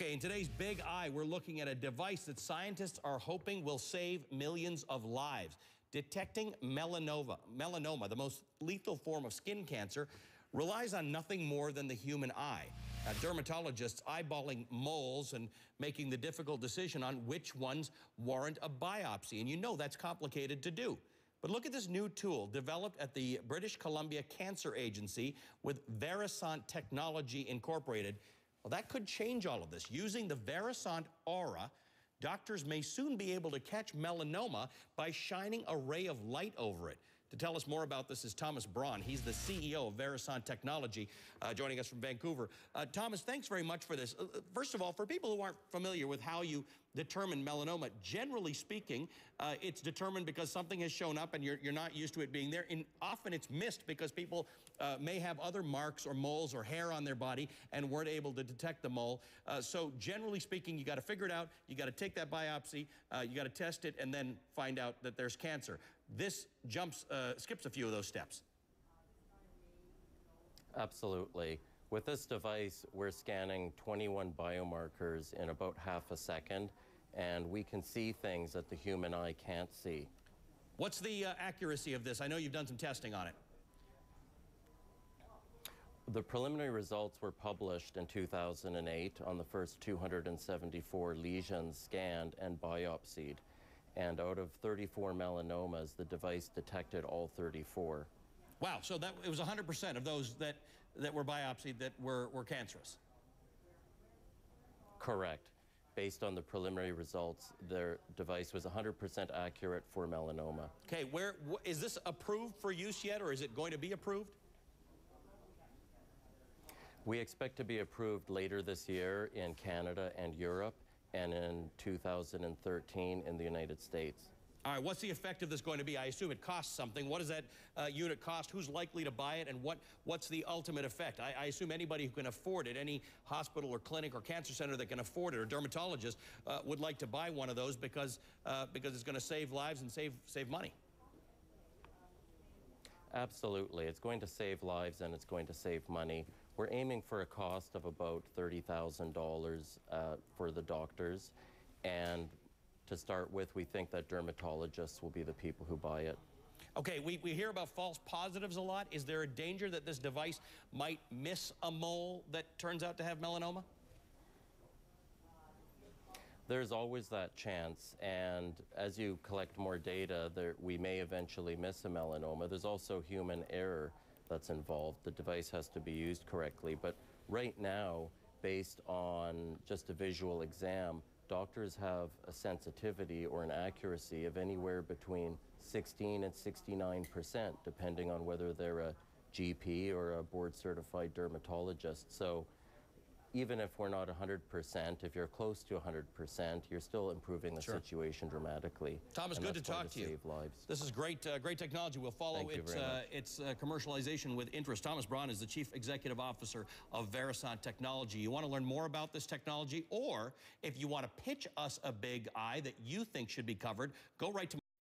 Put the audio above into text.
Okay, in today's Big I, we're looking at a device that scientists are hoping will save millions of lives. Detecting melanoma, melanoma, the most lethal form of skin cancer, relies on nothing more than the human eye. Now, dermatologists eyeballing moles and making the difficult decision on which ones warrant a biopsy. And you know that's complicated to do. But look at this new tool developed at the British Columbia Cancer Agency with Verisante Technology Incorporated. Well, that could change all of this. Using the Verisante Aura, doctors may soon be able to catch melanoma by shining a ray of light over it. To tell us more about this is Thomas Braun. He's the CEO of Verisante Technology, uh, joining us from Vancouver. Uh, Thomas, thanks very much for this. Uh, uh, first of all, for people who aren't familiar with how you determine melanoma, generally speaking, uh, it's determined because something has shown up and you're, you're not used to it being there. And often it's missed because people uh, may have other marks or moles or hair on their body and weren't able to detect the mole. so generally speaking, you got to figure it out. You got to take that biopsy. you got to test it and then find out that there's cancer. This jumps, uh, skips a few of those steps. Absolutely. With this device, we're scanning 21 biomarkers in about half a second, and we can see things that the human eye can't see. What's the uh, accuracy of this? I know you've done some testing on it. The preliminary results were published in 2008 on the first 274 lesions scanned and biopsied and out of 34 melanomas, the device detected all 34. Wow, so that it was 100% of those that, that were biopsied that were, were cancerous? Correct. Based on the preliminary results, their device was 100% accurate for melanoma. Okay, where is this approved for use yet, or is it going to be approved? We expect to be approved later this year in Canada and Europe and in 2013 in the United States. All right, what's the effect of this going to be? I assume it costs something. What does that uh, unit cost? Who's likely to buy it? And what, what's the ultimate effect? I, I, assume anybody who can afford it, any hospital or clinic or cancer center that can afford it, or dermatologist, uh, would like to buy one of those because, uh, because it's going to save lives and save, save money. Absolutely. It's going to save lives and it's going to save money. We're aiming for a cost of about $30,000 uh, for the doctors. And to start with, we think that dermatologists will be the people who buy it. Okay, we, we hear about false positives a lot. Is there a danger that this device might miss a mole that turns out to have melanoma? There's always that chance, and as you collect more data, there, we may eventually miss a melanoma. There's also human error that's involved. The device has to be used correctly, but right now, based on just a visual exam, doctors have a sensitivity or an accuracy of anywhere between 16 and 69 percent, depending on whether they're a GP or a board-certified dermatologist. So even if we're not 100%, if you're close to 100%, you're still improving the sure. situation dramatically. Thomas, good to talk to, you. Lives. This is great, uh, great technology. We'll follow its, uh, its uh, commercialization with interest. Thomas Braun is the Chief Executive Officer of Verisante Technology. You want to learn more about this technology, or if you want to pitch us a big I that you think should be covered, go right to